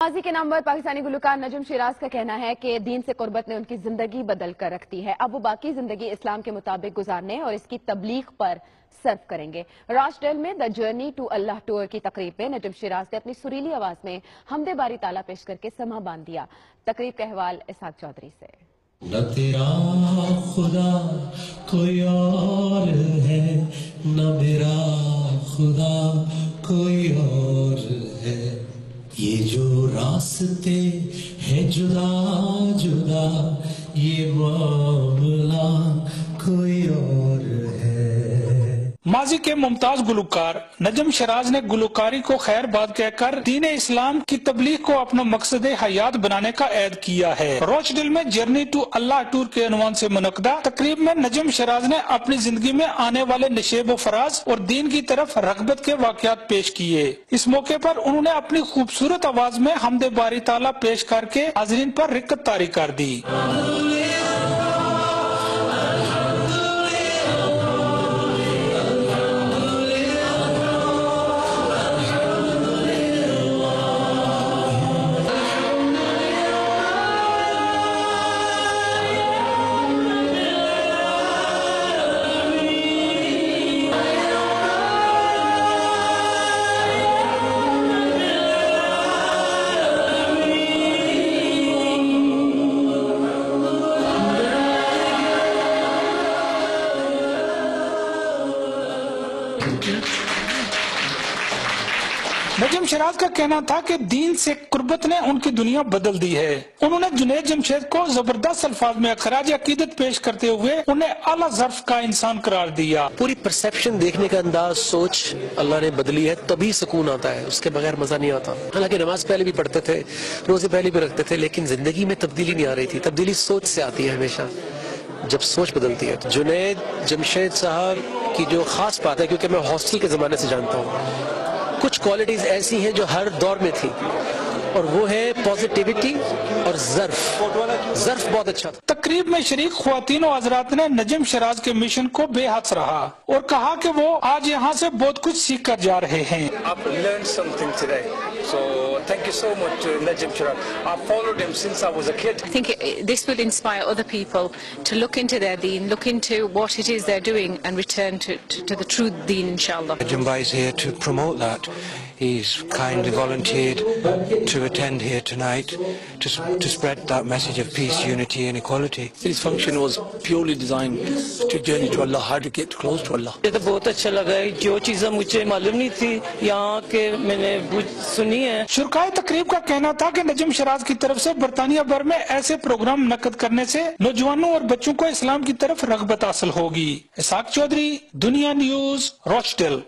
माजी के नाम पर पाकिस्तानी गुलकार नजम शिराज का कहना है कि दीन से कुर्बत ने उनकी ज़िंदगी बदल कर रख दी है। अब वो बाकी ज़िंदगी इस्लाम के मुताबिक गुजारने और इसकी तबलीग पर सर्व करेंगे। राजडेल में the journey to Allah tour की तकरीब में नजम शिराज ने अपनी सुरीली आवाज़ में हमदे बारी ताला पेश करके समा बाँध दिया। तकरीब का अहवाल इसाक चौधरी से। न ये जो रास्ते हैं जुदा जुदा ये मामला कोई और माजी के मुमताज़ गुलकार नजम शराज ने गुलकारी को खैर बात कहकर दीन इस्लाम की तबलीग को अपना मकसद हयात बनाने का ऐद किया है। रोचडिल में जर्नी टू अल्लाह टूर के अनुमान से मुनदा तकरीब में नजम शराज ने अपनी ज़िंदगी में आने वाले नशेब फराज और दीन की तरफ़ रगबत के वाकयात पेश किए। इस मौके पर उन्होंने अपनी खूबसूरत आवाज़ में हमदे बारी ताला पेश करके हाजरीन पर रिक्कत तारी कर दी। नजम शराज का कहना था कि दीन से कुर्बत ने उनकी दुनिया बदल दी है। उन्होंने जुनेद जमशेद को ज़बरदस्त अल्फाज में खराज अकीदत पेश करते हुए उन्हें आला जर्फ का इंसान करार दिया। पूरी परसेप्शन देखने का अंदाज, सोच अल्लाह ने बदली है, तभी सुकून आता है, उसके बगैर मज़ा नहीं आता। हालाँकि नमाज़ पहले भी पढ़ते थे, रोज़े पहले भी रखते थे, लेकिन ज़िंदगी में तब्दीली नहीं आ रही थी। तब्दीली सोच से आती है हमेशा, जब सोच बदलती है। जुनेद जमशेद साहब की जो खास बात है क्योंकि मैं हॉस्टल के जमाने से जानता हूँ। कुछ क्वालिटीज ऐसी हैं जो हर दौर में थी और वो है पॉजिटिविटी और जर्फ। जर्फ बहुत अच्छा था। तकरीब में शरीक खुवातीन और हजरात ने नजम शराज के मिशन को बेहद रहा और कहा कि वो आज यहाँ से बहुत कुछ सीख कर जा रहे हैं। I've learned something today. So thank you so much to Najib Shiraz. I've followed him since I was a kid. I think it, this will inspire other people to look into their deen, look into what it is they're doing and return to, to, to the true deen inshallah. Jumba is here to promote that. He's kindly volunteered to attend here tonight to, to spread that message of peace, unity and equality. This function was purely designed to journey to Allah, how to get close to Allah. मुझे तो बहुत अच्छा लगा है जो चीज़ें मुझे मालूम नहीं थी यहाँ के मैंने बुझ- सुनी है। शुरकाय तकरीब का कहना था की नजम शराज की तरफ़ ऐसी बरतानिया भर में ऐसे प्रोग्राम नकद करने ऐसी नौजवानों और बच्चों को इस्लाम की तरफ़ रगबत हासिल होगी। इसाक चौधरी, दुनिया न्यूज़ रोचडिल